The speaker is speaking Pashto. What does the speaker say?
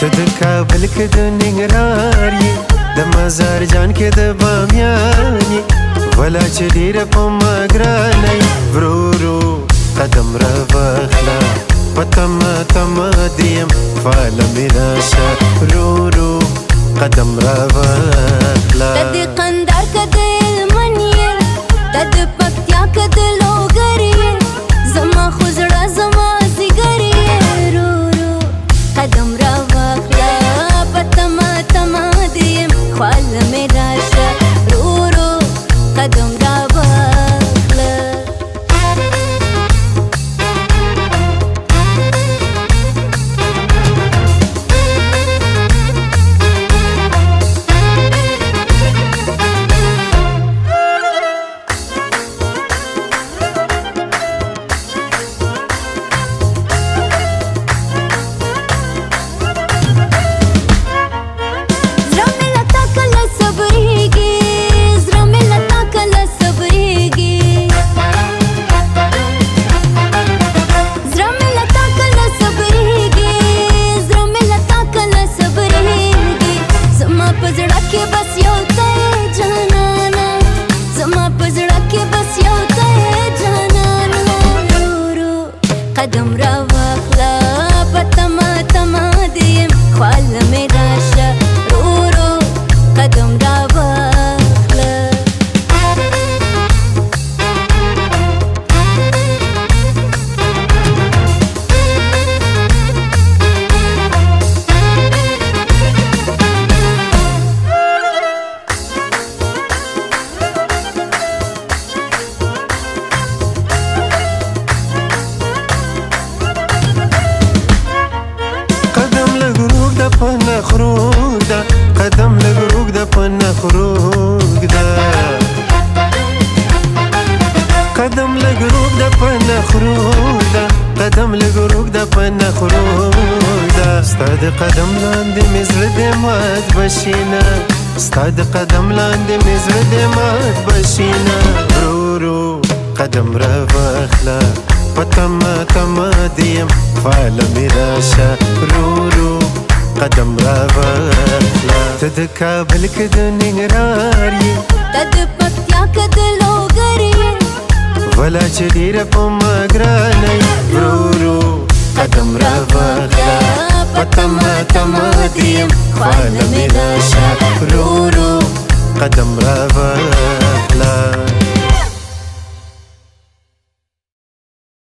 ته د کابل کې د ننګرهار یې د مزار جان کې د بامیان یې ولا چې ډیر په مګرانې ورورو قدم را واخلا پتم تم دیم فال میراشه ورورو قدم را واخلا पकड़ा के बस यू कहे जाना रो रो कदम دا قدم لږ روږده په نخ روږده قدم لږ روږده په نخ روږده قدم لږ روږده په نخ روږده ستا د قدم لاندې مې زړه دې مات بشي نه ستا د قدم لاندې مې زړه دې مات بشي نه رو رو قدم را واخله په تمه تمه دې یم فعله مې راشه رو رو قدم را واخله Të dhe ka bëllë dhe një ngrarje Të dhe për tja këtë logarje Vëla që dire po më granaj Ruru, ka të mra vëgla Pa të më të më dhjem Falë me dësha Ruru,